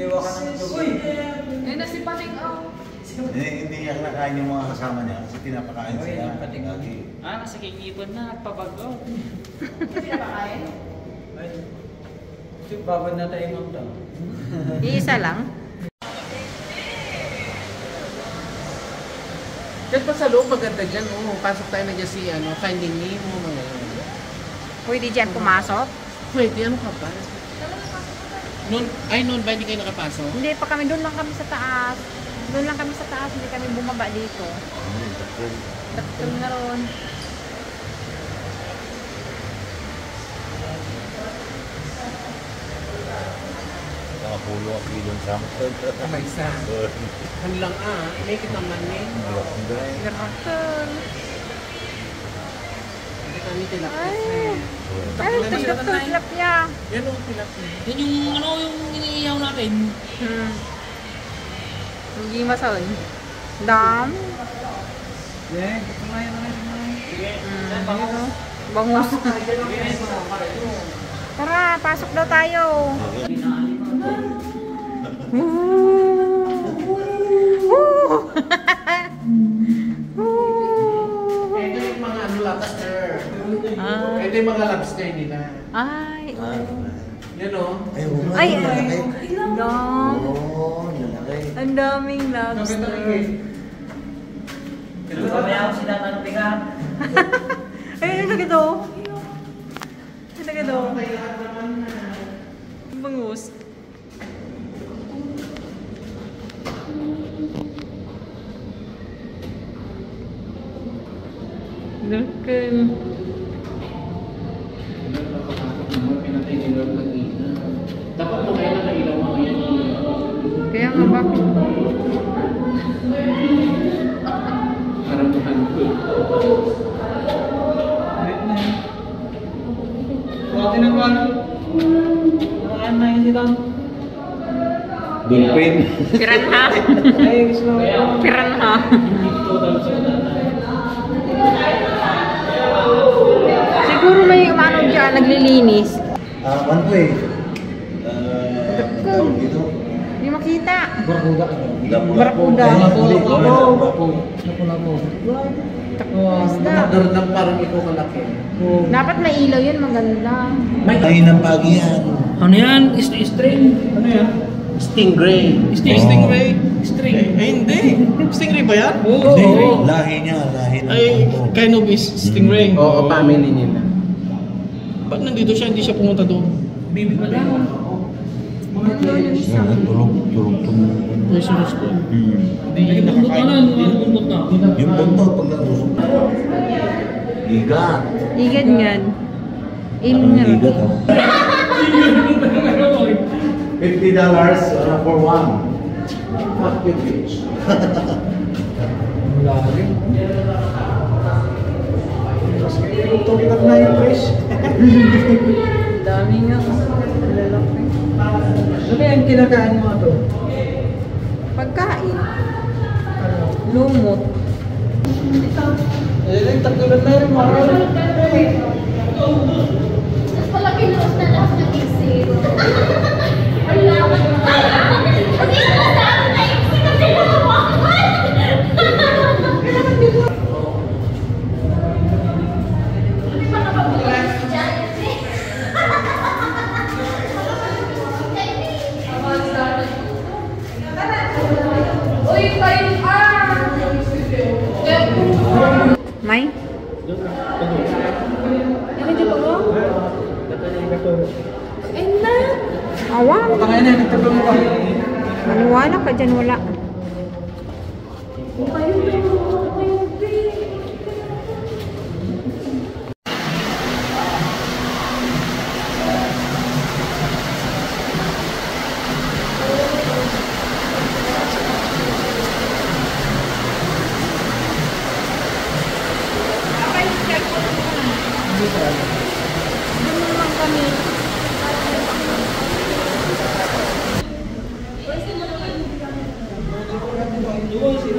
Kiwa ka ng Uy! Eh, na si Pating, oh. Hindi, hindi niya kinakain yung mga kasama niya kasi pinapakain Uy, sila. pating- Lagi. Ah, nasa kingipon na, nagpabagaw. Pinapakain? Ay. Babad na tayo ma'am daw. Iisa lang? Diyan pa sa loob, maganda dyan. Oo, pasok tayo na dyan si ano, Finding Nemo. Pwede dyan pumasok? Pwede, ano ka ba? Noon, ay noon ba hindi kayo nakapasok? Hindi pa kami, doon lang kami sa taas. Doon lang kami sa taas, hindi kami bumaba dito. Tatlo na ron. Nakapulo ang kilong sample. May isa. Hanlang ah, may naman eh. Miracle. Hindi kami tilapia. Ay, ay, ito na tilapia. Yan o, tilapia. Yan yung ano, yung iniiyaw natin. Hmm. Hindi masaon. Dam. Yeah, kumain na yun o. Bangus. Tara, pasok daw tayo. Woo! Ito lobster nila. Ay, Yan o. Ay, oo nga, Ay, lalaki. dam. Oo, lalaki. Ang daming lobster. Pero mamaya ako sila tanong ka. Ay, ano lagi to? Ano lagi to? Bangus. Lukul. Dapat Kaya nga bakit? Para mahanggol. Wait na. Nakain na yun si Tom. Dolphin. Piranha. Piranha. Siguro may umano dyan, naglilinis. Ah, one way. Hindi makita. Barbuda. Barakuda. Lapu-lapu. Lapu-lapu. Isda. Darnang parang ikaw kalaki. Dapat may ilaw yun, maganda. Ay, ng pagi yan. Ano yan? String? Ano yan? Stingray. Sting, stingray? String. Eh, hindi. Stingray ba yan? Hindi, lahi niya, lahi ng Ay, kind of is stingray. Oo, family nila. Ba't nandito siya? Hindi siya pumunta doon. Bibi pa lang. Yan, tulog, tulog. Ay, sinus ko. Hmm. Hindi Ay, bundok na. Ano bundok na? Yung buntot, pag natusok na. Igat. Igad yan. Il Parang nga. igat, oh. Fifty dollars uh, for one. Fuck you, bitch. Wala rin. Ito kita na yung fresh. Dami nga. Ano yan kinakain mo ito? Pagkain. Lumot. Eh, tatlo lang na rin mga. Ano di ba mo? Ay na! Awan. Tangay na, nagtabi mo ka. Maniwala ka dyan, wala. Daw, kayo 我也是